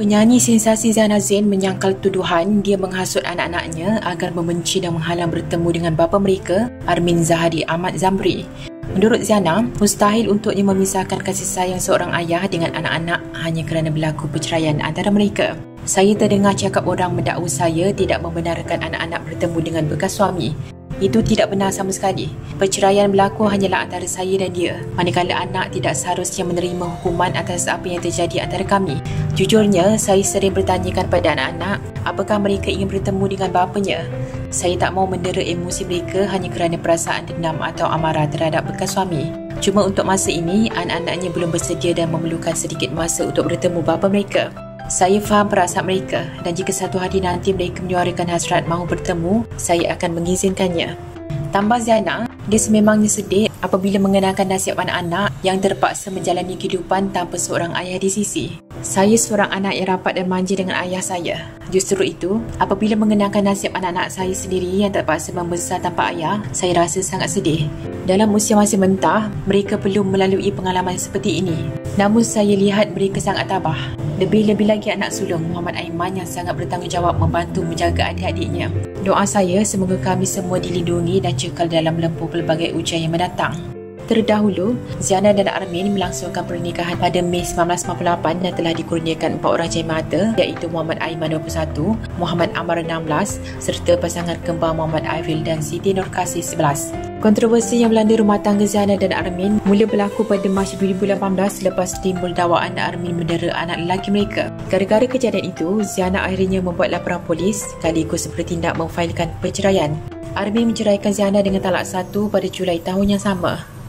Penyanyi sensasi Zana Zain menyangkal tuduhan dia menghasut anak-anaknya agar membenci dan menghalang bertemu dengan bapa mereka, Armin Zahadi Ahmad Zamri. Menurut Ziana, mustahil untuknya memisahkan kasih sayang seorang ayah dengan anak-anak hanya kerana berlaku perceraian antara mereka. Saya terdengar cakap orang mendakwa saya tidak membenarkan anak-anak bertemu dengan bekas suami. Itu tidak benar sama sekali. Perceraian berlaku hanyalah antara saya dan dia. Manakala anak tidak seharusnya menerima hukuman atas apa yang terjadi antara kami. Jujurnya, saya sering bertanyakan pada anak-anak apakah mereka ingin bertemu dengan bapanya. Saya tak mau mendera emosi mereka hanya kerana perasaan dendam atau amarah terhadap bekas suami. Cuma untuk masa ini, anak-anaknya belum bersedia dan memerlukan sedikit masa untuk bertemu bapa mereka. Saya faham perasaan mereka dan jika satu hari nanti mereka menyuarakan hasrat mahu bertemu, saya akan mengizinkannya. Tambah Ziana, dia sememangnya sedih apabila mengenalkan nasib anak-anak yang terpaksa menjalani kehidupan tanpa seorang ayah di sisi. Saya seorang anak yang rapat dan manja dengan ayah saya. Justru itu, apabila mengenalkan nasib anak-anak saya sendiri yang terpaksa membesar tanpa ayah, saya rasa sangat sedih. Dalam usia masih mentah, mereka belum melalui pengalaman seperti ini. Namun saya lihat mereka sangat tabah. Lebih-lebih lagi anak sulung Muhammad Aiman yang sangat bertanggungjawab membantu menjaga adik-adiknya. Doa saya semoga kami semua dilindungi dan cekal dalam lempuh pelbagai ujian yang mendatang. Terdahulu, Ziana dan Armin melangsungkan pernikahan pada Mei 1998 dan telah dikurniakan empat orang jemata iaitu Muhammad Aiman 21, Muhammad Amar 16 serta pasangan kembar Muhammad Aifil dan Siti Nurkasih 11. Kontroversi yang melanda rumah tangga Ziana dan Armin mula berlaku pada Mac 2018 selepas timbul dakwaan Armin mendera anak lelaki mereka. Gara-gara kejadian itu, Ziana akhirnya membuat laporan polis sekaligus bertindak memfailkan perceraian. Armin menceraikan Ziana dengan talak satu pada Julai tahun yang sama.